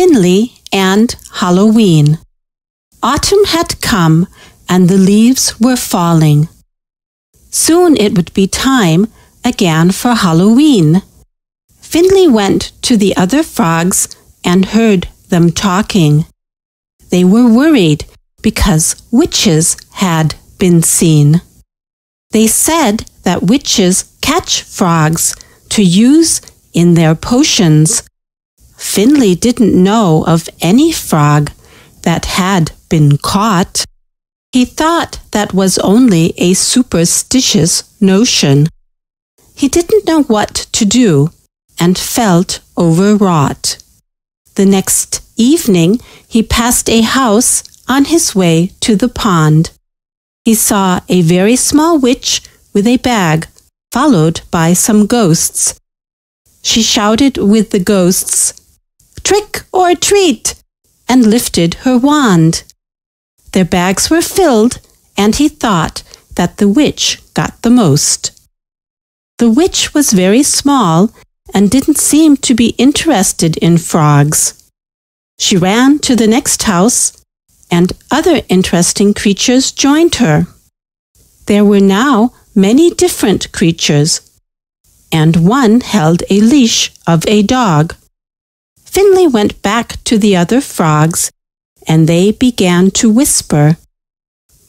Finlay and Halloween. Autumn had come and the leaves were falling. Soon it would be time again for Halloween. Finlay went to the other frogs and heard them talking. They were worried because witches had been seen. They said that witches catch frogs to use in their potions. Finlay didn't know of any frog that had been caught. He thought that was only a superstitious notion. He didn't know what to do and felt overwrought. The next evening, he passed a house on his way to the pond. He saw a very small witch with a bag, followed by some ghosts. She shouted with the ghosts, Trick or treat! and lifted her wand. Their bags were filled, and he thought that the witch got the most. The witch was very small and didn't seem to be interested in frogs. She ran to the next house, and other interesting creatures joined her. There were now many different creatures, and one held a leash of a dog. Finlay went back to the other frogs, and they began to whisper.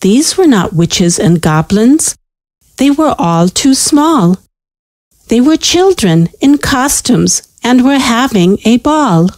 These were not witches and goblins. They were all too small. They were children in costumes and were having a ball.